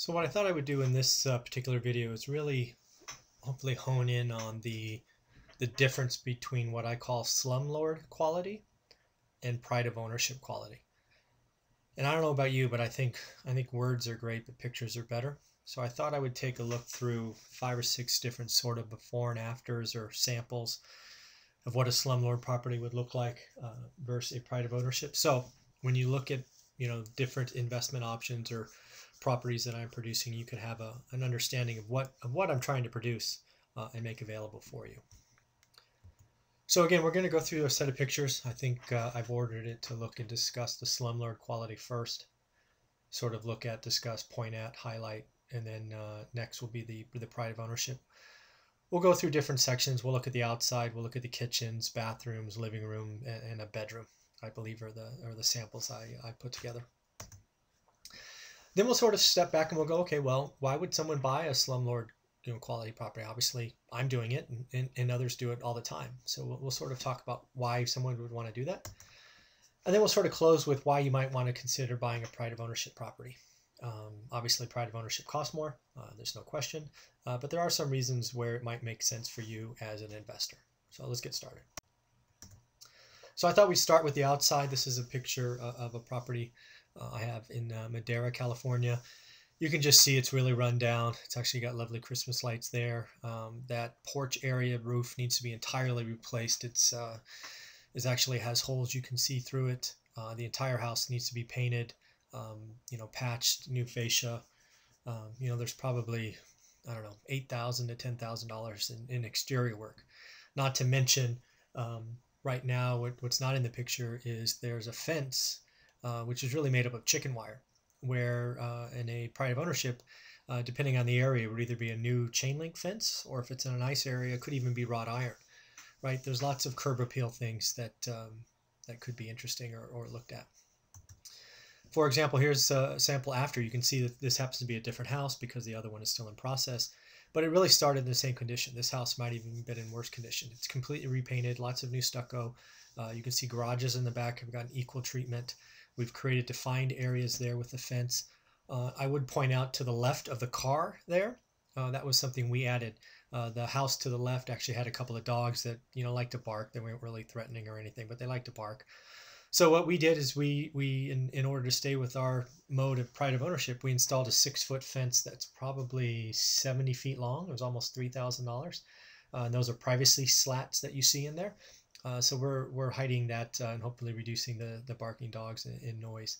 So what I thought I would do in this uh, particular video is really hopefully hone in on the the difference between what I call slumlord quality and pride of ownership quality. And I don't know about you, but I think I think words are great, but pictures are better. So I thought I would take a look through five or six different sort of before and afters or samples of what a slumlord property would look like uh, versus a pride of ownership. So when you look at you know different investment options or properties that I'm producing, you could have a, an understanding of what of what I'm trying to produce uh, and make available for you. So again, we're going to go through a set of pictures. I think uh, I've ordered it to look and discuss the slumlord quality first, sort of look at, discuss, point at, highlight, and then uh, next will be the, the pride of ownership. We'll go through different sections. We'll look at the outside. We'll look at the kitchens, bathrooms, living room, and, and a bedroom. I believe are the are the samples I, I put together. Then we'll sort of step back and we'll go, okay, well, why would someone buy a slumlord you know, quality property? Obviously, I'm doing it and, and, and others do it all the time. So we'll, we'll sort of talk about why someone would want to do that. And then we'll sort of close with why you might want to consider buying a pride of ownership property. Um, obviously, pride of ownership costs more, uh, there's no question, uh, but there are some reasons where it might make sense for you as an investor. So let's get started. So I thought we'd start with the outside. This is a picture uh, of a property uh, I have in uh, Madera, California. You can just see it's really run down. It's actually got lovely Christmas lights there. Um, that porch area roof needs to be entirely replaced. It's uh, it actually has holes you can see through it. Uh, the entire house needs to be painted, um, you know, patched, new fascia. Um, you know, there's probably I don't know eight thousand to ten thousand dollars in, in exterior work. Not to mention, um, right now, what, what's not in the picture is there's a fence uh, which is really made up of chicken wire, where uh, in a pride of ownership, uh, depending on the area, would either be a new chain link fence or if it's in a nice area, could even be wrought iron, right? There's lots of curb appeal things that um, that could be interesting or, or looked at. For example, here's a sample after. You can see that this happens to be a different house because the other one is still in process, but it really started in the same condition. This house might even been in worse condition. It's completely repainted, lots of new stucco. Uh, you can see garages in the back have gotten equal treatment. We've created defined areas there with the fence. Uh, I would point out to the left of the car there, uh, that was something we added. Uh, the house to the left actually had a couple of dogs that you know like to bark. They weren't really threatening or anything, but they like to bark. So what we did is we we in, in order to stay with our mode of pride of ownership, we installed a six foot fence that's probably 70 feet long. It was almost three thousand dollars. Uh, and those are privacy slats that you see in there. Uh, so we're we're hiding that uh, and hopefully reducing the the barking dogs in, noise.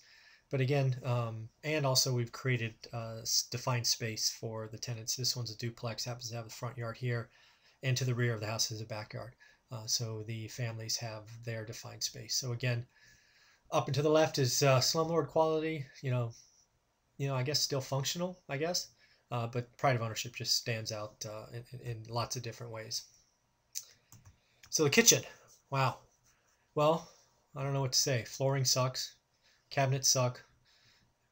But again, um, and also we've created uh, defined space for the tenants. This one's a duplex, happens to have the front yard here, and to the rear of the house is a backyard. Uh, so the families have their defined space. So again, up and to the left is uh, slumlord quality. You know, you know, I guess still functional. I guess, uh, but pride of ownership just stands out in, in lots of different ways. So the kitchen. Wow. Well, I don't know what to say. Flooring sucks. Cabinets suck.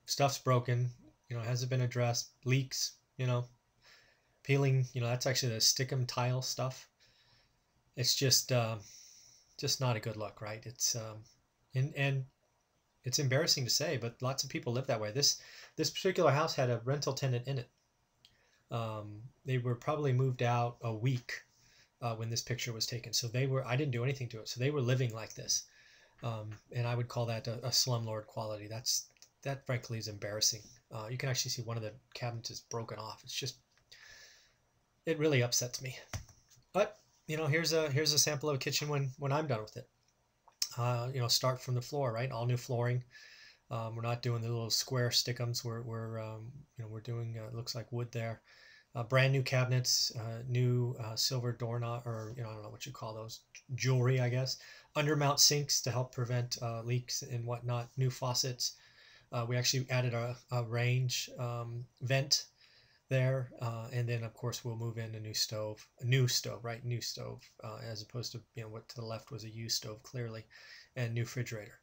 Stuff's broken. You know, hasn't been addressed. Leaks. You know, peeling. You know, that's actually the stickum tile stuff. It's just, uh, just not a good look, right? It's, um, and and it's embarrassing to say, but lots of people live that way. This this particular house had a rental tenant in it. Um, they were probably moved out a week uh, when this picture was taken. So they were, I didn't do anything to it. So they were living like this. Um, and I would call that a, a slumlord quality. That's, that frankly is embarrassing. Uh, you can actually see one of the cabinets is broken off. It's just, it really upsets me. But, you know, here's a, here's a sample of a kitchen when, when I'm done with it. Uh, you know, start from the floor, right? All new flooring. Um, we're not doing the little square stickums. We're, we're um, you know, we're doing, uh, looks like wood there uh, brand new cabinets, uh, new uh, silver doorknob, or you know, I don't know what you call those, jewelry, I guess. Undermount sinks to help prevent uh, leaks and whatnot. New faucets. We actually added a, a range um, vent there, uh, and then of course we'll move in a new stove, a new stove, right? New stove, as opposed to you know what to the left was a used stove clearly, and new refrigerator.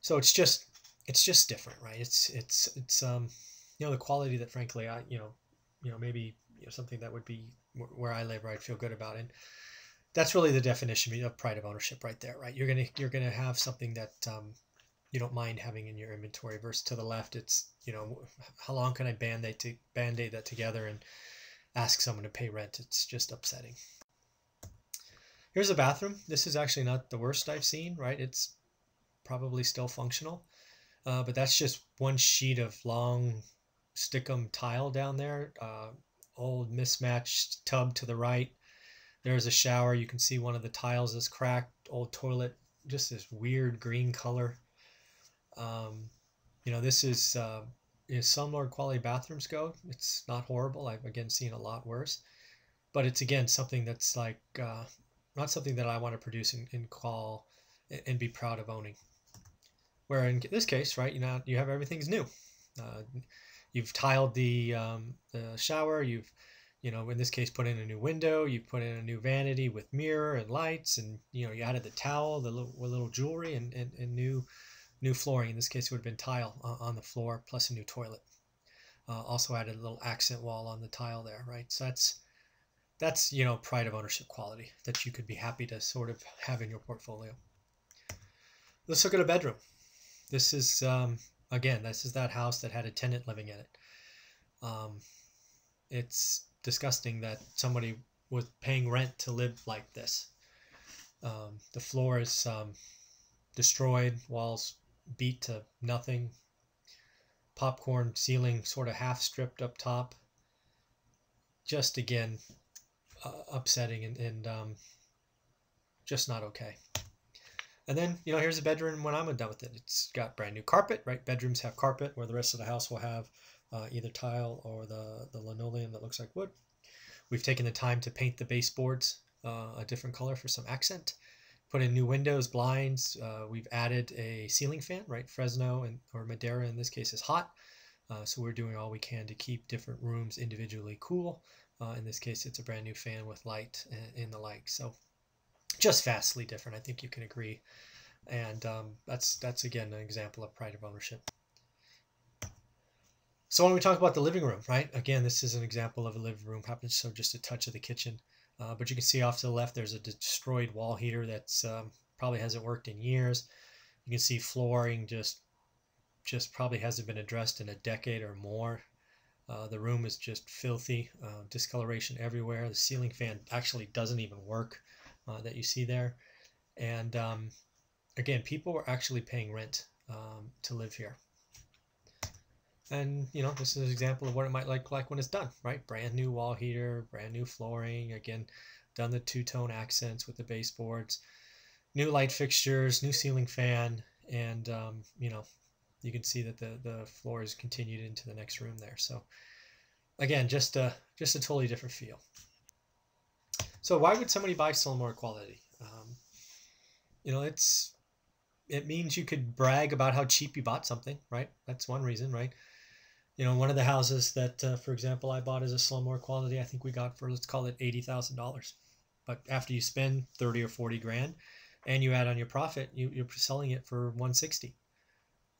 So it's just it's just different, right? It's it's it's um you know the quality that frankly I you know you know maybe you know, something that would be where I live, I'd feel good about. And that's really the definition of pride of ownership, right there, right? You're gonna you're gonna have something that um, you don't mind having in your inventory versus to the left it's you know how long can i band-aid to band-aid that together and ask someone to pay rent? It's just upsetting. Here's a bathroom. This is actually not the worst i've seen right? It's probably still functional. Uh, but that's just one sheet of long stickum tile down there uh, old mismatched tub to the right. There's a shower. You can see one of the tiles is cracked old toilet just this weird green color um, you know, this is uh, slumlord quality bathrooms go. It's not horrible. I've again seen a lot worse, but it's again something that's like uh, not something that I want to produce and, and call and be proud of owning. Where in this case, right, you know, you have everything's new. Uh, you've tiled the um, the shower. You've you know, in this case, put in a new window. You've put in a new vanity with mirror and lights, and you know, you added the towel, the little, little jewelry, and, and, and new new flooring. In this case, it would have been tile uh, on the floor plus a new toilet. Uh, also added a little accent wall on the tile there, right? So that's that's you know pride of ownership quality that you could be happy to sort of have in your portfolio. Let's look at a bedroom. This is um, again, this is that house that had a tenant living in it. Um, it's disgusting that somebody was paying rent to live like this. Um, the floor is um, destroyed, walls beat to nothing. Popcorn ceiling sort of half stripped up top. Just again, uh, upsetting and, and um, just not okay. And then, you know, here's a bedroom when I'm done with it. It's got brand new carpet, right? Bedrooms have carpet where the rest of the house will have uh, either tile or the, the linoleum that looks like wood. We've taken the time to paint the baseboards uh, a different color for some accent put in new windows, blinds. Uh, we've added a ceiling fan, right? Fresno and or Madera in this case is hot. Uh, so we're doing all we can to keep different rooms individually cool. Uh, in this case, it's a brand new fan with light and, the like. So just vastly different. I think you can agree. And um, that's that's again an example of pride of ownership. So when we talk about the living room, right? Again, this is an example of a living room. Happens so just a touch of the kitchen. Uh, but you can see off to the left, there's a destroyed wall heater that's um, probably hasn't worked in years. You can see flooring just just probably hasn't been addressed in a decade or more. Uh, the room is just filthy, uh, discoloration everywhere. The ceiling fan actually doesn't even work uh, that you see there. And um, again, people were actually paying rent um, to live here. And, you know, this is an example of what it might look like when it's done, right? Brand new wall heater, brand new flooring, again, done the two-tone accents with the baseboards, new light fixtures, new ceiling fan, and, um, you know, you can see that the, the floor is continued into the next room there. So, again, just a, just a totally different feel. So why would somebody buy Slumlord Quality? Um, you know, it's it means you could brag about how cheap you bought something, right? That's one reason, right? You know, one of the houses that, uh, for example, I bought as a Slumlord quality, I think we got for let's call it eighty thousand dollars. But after you spend thirty or forty grand, and you add on your profit, you, you're selling it for one sixty,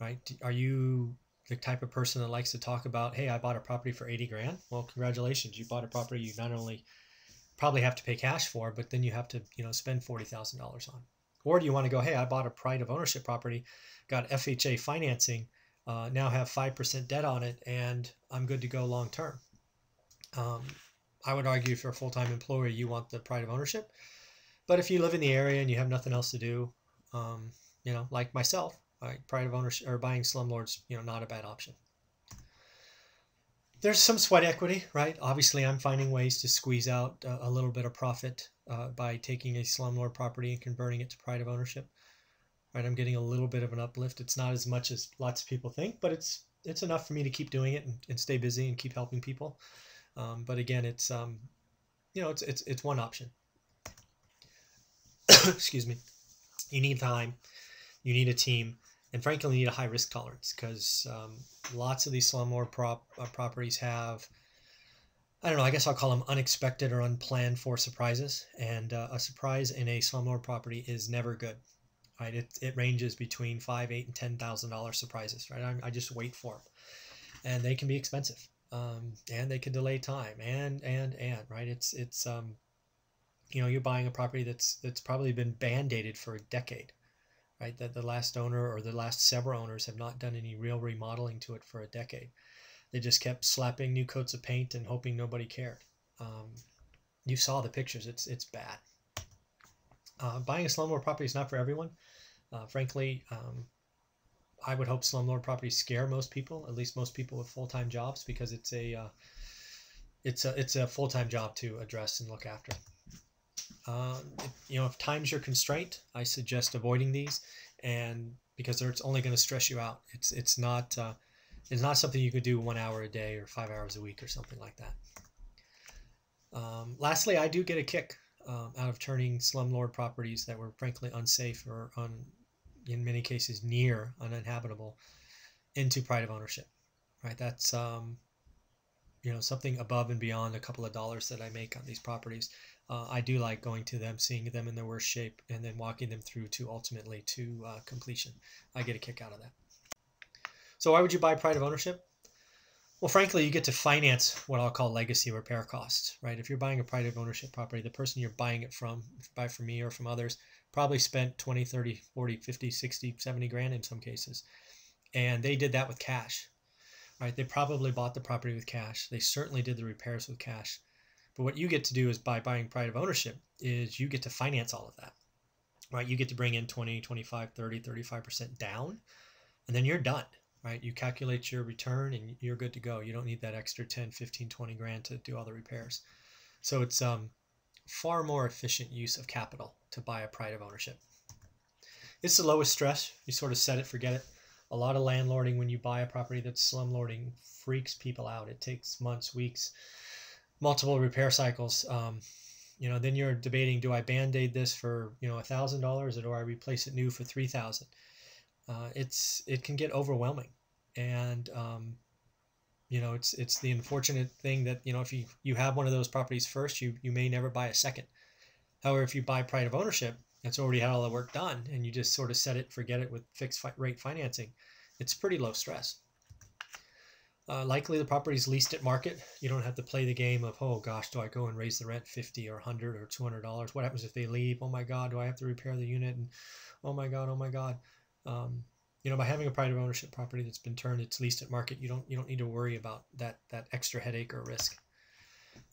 right? Are you the type of person that likes to talk about, hey, I bought a property for eighty grand? Well, congratulations, you bought a property you not only probably have to pay cash for, but then you have to, you know, spend forty thousand dollars on. Or do you want to go, hey, I bought a pride of ownership property, got FHA financing uh, now have 5% debt on it and I'm good to go long term. Um, I would argue for a full time employee, you want the pride of ownership. But if you live in the area and you have nothing else to do, um, you know, like myself, right, pride of ownership or buying slumlords, you know, not a bad option. There's some sweat equity, right? Obviously, I'm finding ways to squeeze out a, a little bit of profit uh, by taking a slumlord property and converting it to pride of ownership right? I'm getting a little bit of an uplift. It's not as much as lots of people think, but it's it's enough for me to keep doing it and, and stay busy and keep helping people. Um, but again, it's um, you know, it's it's it's one option. Excuse me. You need time, you need a team, and frankly, you need a high risk tolerance because um, lots of these slumlord prop uh, properties have. I don't know. I guess I'll call them unexpected or unplanned for surprises, and uh, a surprise in a slumlord property is never good right? It, it ranges between five, eight, and ten thousand dollar surprises, right? I, I, just wait for them, and they can be expensive, um, and they can delay time, and and and right? It's it's um, you know, you're buying a property that's that's probably been band-aided for a decade, right? That the last owner or the last several owners have not done any real remodeling to it for a decade. They just kept slapping new coats of paint and hoping nobody cared. Um, you saw the pictures. It's it's bad. Uh, buying a slumlord property is not for everyone. Uh, frankly, um, I would hope slumlord properties scare most people, at least most people with full time jobs, because it's a uh, it's a it's a full time job to address and look after. Uh, you know, if time's your constraint, I suggest avoiding these, and because it's only going to stress you out. It's it's not uh, it's not something you could do one hour a day or five hours a week or something like that. Um, lastly, I do get a kick um, out of turning slumlord properties that were frankly unsafe or un, in many cases near uninhabitable into pride of ownership. Right, that's um, you know something above and beyond a couple of dollars that I make on these properties. Uh, I do like going to them, seeing them in their worst shape, and then walking them through to ultimately to uh, completion. I get a kick out of that. So why would you buy pride of ownership? Well, frankly, you get to finance what I'll call legacy repair costs, right? If you're buying a pride of ownership property, the person you're buying it from, if you buy from me or from others, probably spent 20, 30, 40, 50, 60, 70 grand in some cases. And they did that with cash, right? They probably bought the property with cash. They certainly did the repairs with cash. But what you get to do is by buying pride of ownership is you get to finance all of that, right? You get to bring in 20, 25, 30, 35% down, and then you're done right? You calculate your return and you're good to go. You don't need that extra 10, 15, 20 grand to do all the repairs. So it's um, far more efficient use of capital to buy a pride of ownership. It's the lowest stress. You sort of set it, forget it. A lot of landlording when you buy a property that's slumlording freaks people out. It takes months, weeks, multiple repair cycles. Um, you know, then you're debating: Do I band-aid this for you know a thousand dollars, or do I replace it new for three thousand? Uh, it's it can get overwhelming, and um, you know it's it's the unfortunate thing that you know if you you have one of those properties first, you you may never buy a second. However, if you buy pride of ownership, it's already had all the work done, and you just sort of set it, forget it with fixed fi- rate financing. It's pretty low stress. Uh, likely the property is leased at market. You don't have to play the game of, oh gosh, do I go and raise the rent 50 or 100 or $200? What happens if they leave? Oh my God, do I have to repair the unit? And oh my God, oh my God. Um, you know, by having a of ownership property that's been turned, it's leased at market. You don't you don't need to worry about that that extra headache or risk.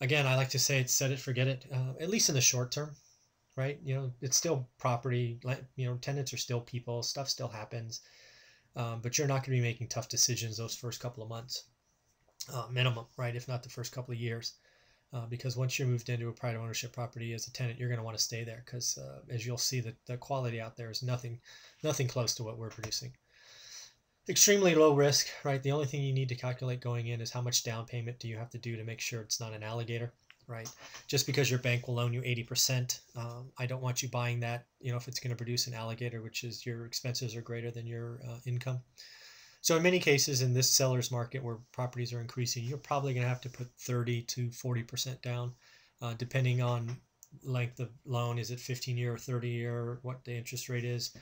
Again, I like to say it's set it, forget it. Uh, at least in the short term, right? You know, it's still property. You know, tenants are still people. Stuff still happens, um, but you're not going to be making tough decisions those first couple of months, uh, minimum, right? If not the first couple of years. Uh, because once you're moved into a pride of ownership property as a tenant, you're going to want to stay there because, uh, as you'll see, the, the quality out there is nothing, nothing close to what we're producing. Extremely low risk, right? The only thing you need to calculate going in is how much down payment do you have to do to make sure it's not an alligator, right? Just because your bank will loan you 80%, um, I don't want you buying that, you know, if it's going to produce an alligator, which is your expenses are greater than your uh, income. So in many cases in this seller's market where properties are increasing, you're probably going to have to put 30 to 40% down, uh, depending on length of loan. Is it 15 year or 30 year? What the interest rate is?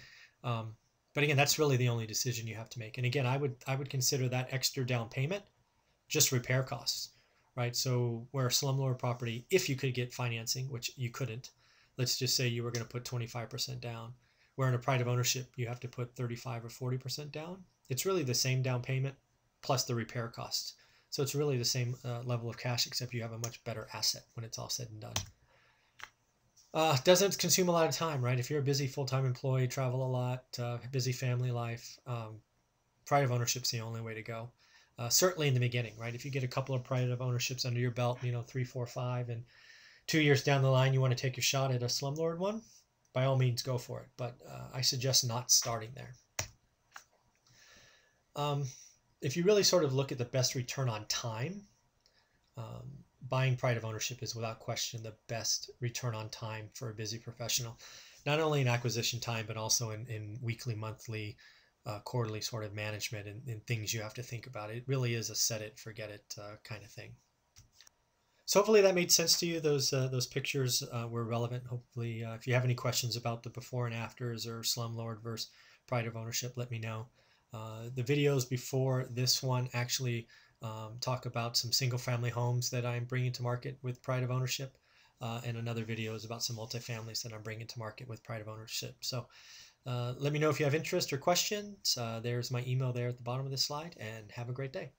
Um, but again, that's really the only decision you have to make. And again, I would I would consider that extra down payment just repair costs, right? So where a slumlord property, if you could get financing, which you couldn't, let's just say you were going to put 25% down, where in a pride of ownership you have to put 35 or 40% down it's really the same down payment plus the repair costs. So it's really the same uh, level of cash, except you have a much better asset when it's all said and done. Uh, doesn't consume a lot of time, right? If you're a busy full-time employee, travel a lot, uh, busy family life, um, pride of ownership's the only way to go. Uh, certainly in the beginning, right? If you get a couple of pride of ownerships under your belt, you know, three, four, five, and two years down the line, you want to take your shot at a slumlord one, by all means, go for it. But uh, I suggest not starting there. Um, if you really sort of look at the best return on time, um, buying pride of ownership is without question the best return on time for a busy professional, not only in acquisition time, but also in, in weekly, monthly, uh, quarterly sort of management and, and, things you have to think about. It really is a set it, forget it uh, kind of thing. So hopefully that made sense to you. Those uh, those pictures uh, were relevant. Hopefully, uh, if you have any questions about the before and afters or slumlord versus pride of ownership, let me know. Uh, the videos before this one actually um, talk about some single family homes that I'm bringing to market with pride of ownership. Uh, and another video is about some multifamilies that I'm bringing to market with pride of ownership. So Uh, let me know if you have interest or questions. Uh, there's my email there at the bottom of this slide, and have a great day.